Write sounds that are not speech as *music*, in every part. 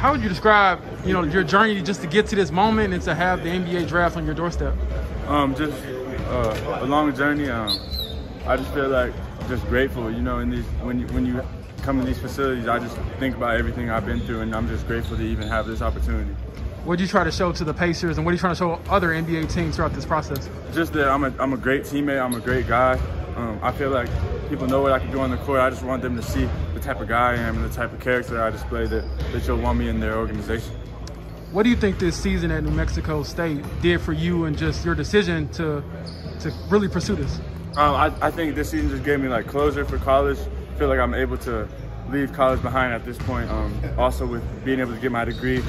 how would you describe, you know, your journey just to get to this moment and to have the NBA draft on your doorstep? Um, just uh, a long journey. Um, I just feel like just grateful, you know, in these when you when you come to these facilities, I just think about everything I've been through, and I'm just grateful to even have this opportunity. What do you try to show to the Pacers, and what are you trying to show other NBA teams throughout this process? Just that I'm a I'm a great teammate. I'm a great guy. Um, I feel like people know what I can do on the court. I just want them to see the type of guy I am and the type of character I display that, that you'll want me in their organization. What do you think this season at New Mexico State did for you and just your decision to to really pursue this? Um, I, I think this season just gave me like closure for college. I feel like I'm able to leave college behind at this point. Um, also with being able to get my degree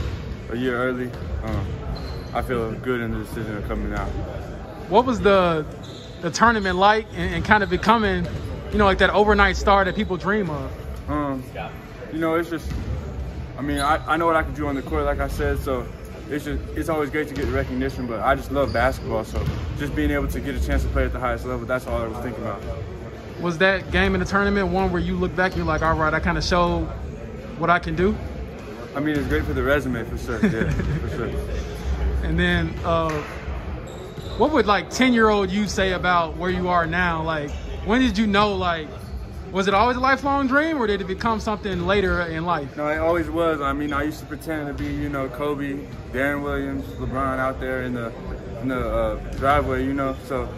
a year early, um, I feel good in the decision of coming out. What was the the tournament like and, and, kind of becoming, you know, like that overnight star that people dream of? Um, you know, it's just, I mean, I, I know what I can do on the court, like I said, so it's just, it's always great to get recognition, but I just love basketball, so just being able to get a chance to play at the highest level, that's all I was thinking about. Was that game in the tournament one where you look back and you're like, all right, I kind of showed what I can do? I mean, it's great for the resume, for sure, yeah, for sure. *laughs* And then, uh, what would like 10 year old you say about where you are now? Like, when did you know, like, was it always a lifelong dream or did it become something later in life? No, it always was. I mean, I used to pretend to be, you know, Kobe, Deron Williams, LeBron out there in the, in the uh, driveway, you know. So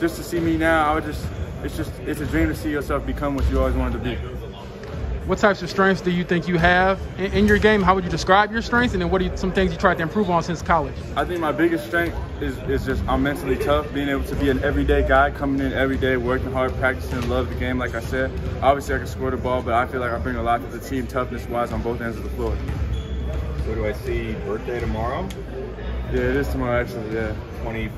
just to see me now, I would just, it's just, it's a dream to see yourself become what you always wanted to be. What types of strengths do you think you have in, in your game? How would you describe your strengths? And then what are you, some things you tried to improve on since college? I think my biggest strength is, is just I'm mentally tough, being able to be an everyday guy, coming in every day, working hard, practicing, love the game, like I said. Obviously, I can score the ball, but I feel like I bring a lot to the team toughness-wise on both ends of the floor. So do I see birthday tomorrow? Yeah, it is tomorrow, actually, yeah. 20,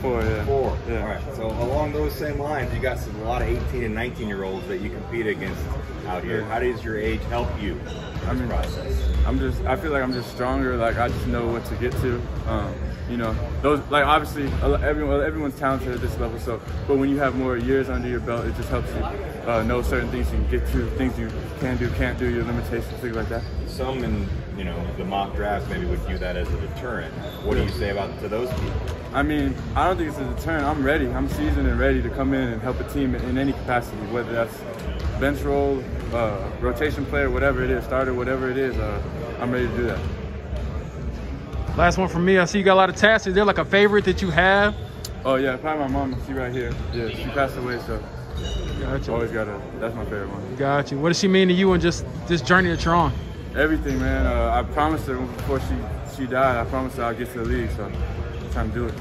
Four, yeah. Four. Yeah. All right. So along those same lines, you got some, a lot of 18 and 19 year olds that you compete against out here. How does your age help you in I this mean, process? I'm just, I feel like I'm just stronger. Like I just know what to get to. Um, you know, those like obviously everyone, everyone's talented at this level. So, but when you have more years under your belt, it just helps you uh, know certain things you can get to, things you can do, can't do, your limitations, things like that. Some in you know the mock drafts maybe would view that as a deterrent. What do you say about to those people? I mean, I don't think it's a deterrent. I'm ready. I'm seasoned and ready to come in and help a team in any capacity, whether that's bench role, uh, rotation player, whatever it is, starter, whatever it is. Uh, I'm ready to do that. Last one from me. I see you got a lot of tats. Is there like a favorite that you have? Oh yeah, probably my mom. She right here. Yeah, she passed away, so gotcha. always got a. That's my favorite one. Got you. What does she mean to you and just this journey that you're on? Everything, man. Uh, I promised her before she she died. I promised her I'd get to the league, so I'm trying to do it.